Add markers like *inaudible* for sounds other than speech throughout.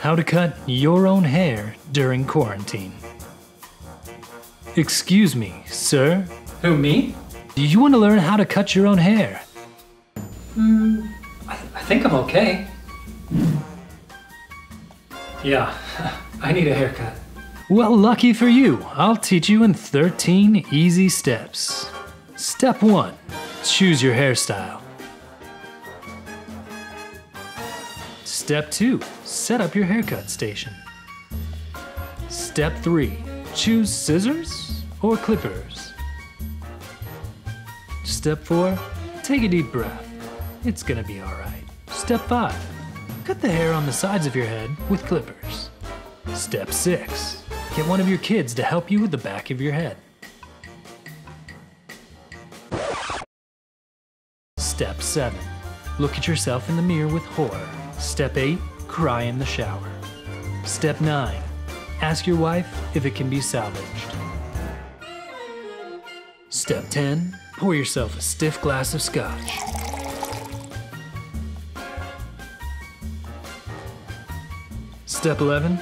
How to cut your own hair during quarantine. Excuse me, sir. Who, me? Do you want to learn how to cut your own hair? Hmm, I, I think I'm okay. Yeah, *laughs* I need a haircut. Well, lucky for you, I'll teach you in 13 easy steps. Step 1 Choose your hairstyle. Step 2 Set up your haircut station. Step 3 Choose scissors or clippers. Step 4 Take a deep breath. It's gonna be alright. Step 5 Cut the hair on the sides of your head with clippers. Step 6 Get one of your kids to help you with the back of your head. Step 7 Look at yourself in the mirror with horror. Step 8 Cry in the shower. Step 9 Ask your wife if it can be salvaged. Step 10 Pour yourself a stiff glass of scotch. Step 11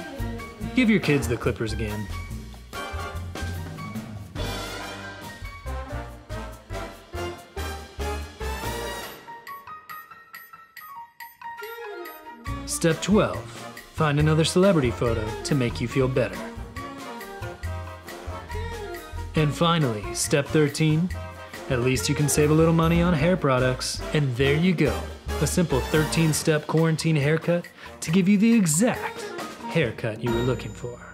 Give your kids the clippers again. Step 12 Find another celebrity photo to make you feel better. And finally, step 13 At least you can save a little money on hair products. And there you go a simple 13 step quarantine haircut to give you the exact haircut you were looking for.